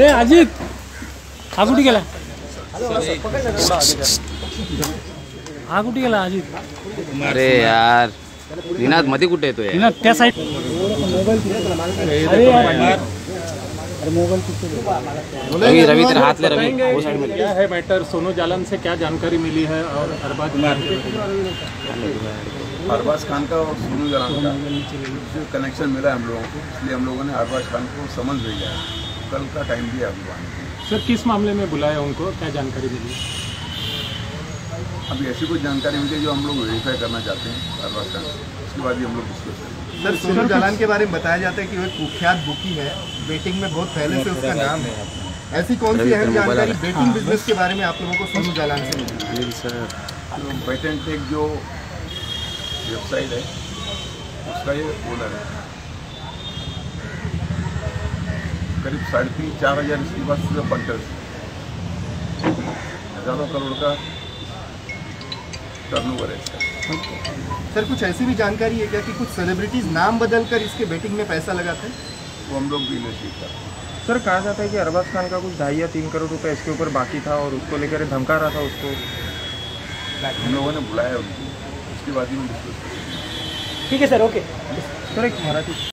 ए अजित हा कुठे गेला? हा कुठे गेला अजित? अरे यार निनाद मध्ये कुठे येतोय ना त्या साईड अरे यार. रवि रवि तेरा हाथ ले रवि. वो साइड में ले। क्या है मैटर सोनू जालन से क्या जानकारी मिली है और अरबाज खान के अरबाज खान का और सोनू जलान का जो कनेक्शन मिला है हम लोगों को इसलिए हम लोगों ने अरबाज खान को समझ भेजा है। कल का टाइम दिया अभी आने के सर किस मामले में बुलाया उनको? क्या जानकारी मिली? अभी ऐसी कुछ जानकारी मिली जो हम लोग वेरीफाई करना चाहते हैं उसके बाद ही हम लोग डिस्कस करेंगे। सर सोनू जालान के बारे में बताया जाता है कि वो एक कुख्यात बुकी है बेटिंग में बहुत पहले से उसका नाम है। ऐसी कौन सी अहम जानकारी बेटिंग बिज़नेस के बारे में आप लोगों को सोनू जालान से मिली? तो पेटेंट टेक जो वेबसाइट है उसका ये ओनर है। करीब साढ़े तीन चार हज़ार इसके पास फंटर्स हज़ारों करोड़ का टर्नओवर है इसका। सर कुछ ऐसी भी जानकारी है क्या कि कुछ सेलिब्रिटीज नाम बदल कर इसके बेटिंग में पैसा लगाते हैं? वो हम लोग भी नहीं हैं सर कहा जाता है कि अरबाज खान का कुछ ढाई या तीन करोड़ रुपए इसके ऊपर बाकी था और उसको लेकर धमका रहा था उसको। हम लोगों ने बुलाया उनको। उसके बाद ही ठीक है सर ओके। सर एक मराठी